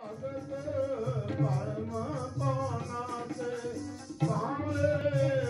ਭਗਤ ਪਰਮ ਪਾਣਾ ਤੇ ਭਾਵੇਂ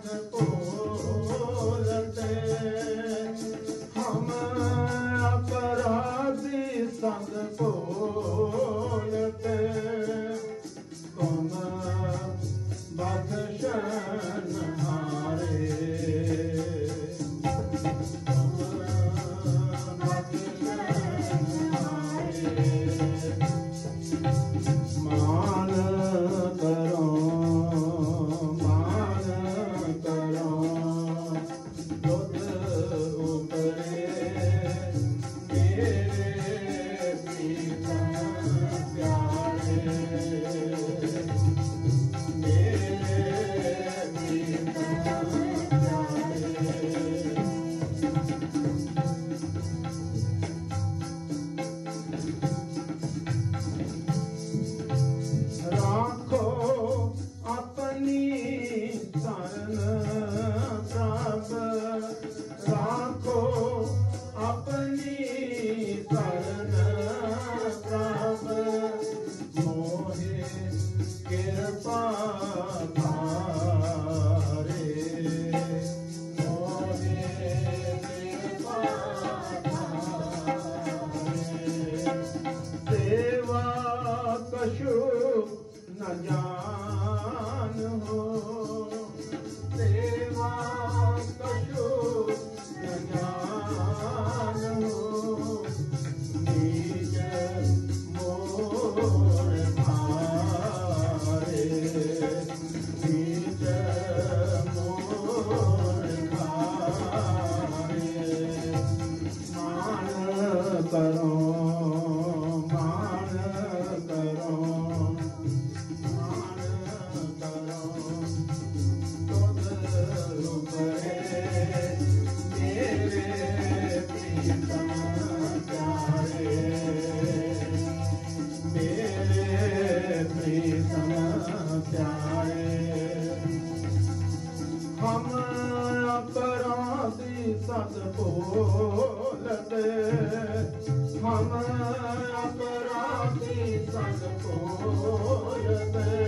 tanto पास ਹਮ ਅਪਰਾਧੀ ਸਤ ਭੋਲਤੇ ਤੁਮ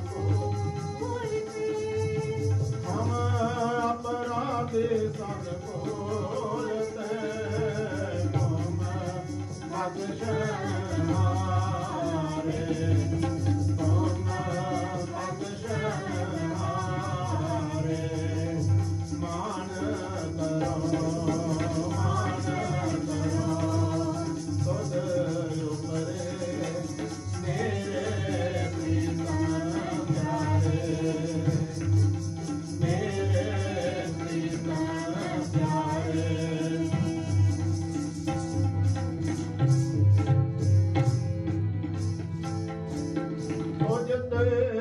Thank you. Amen.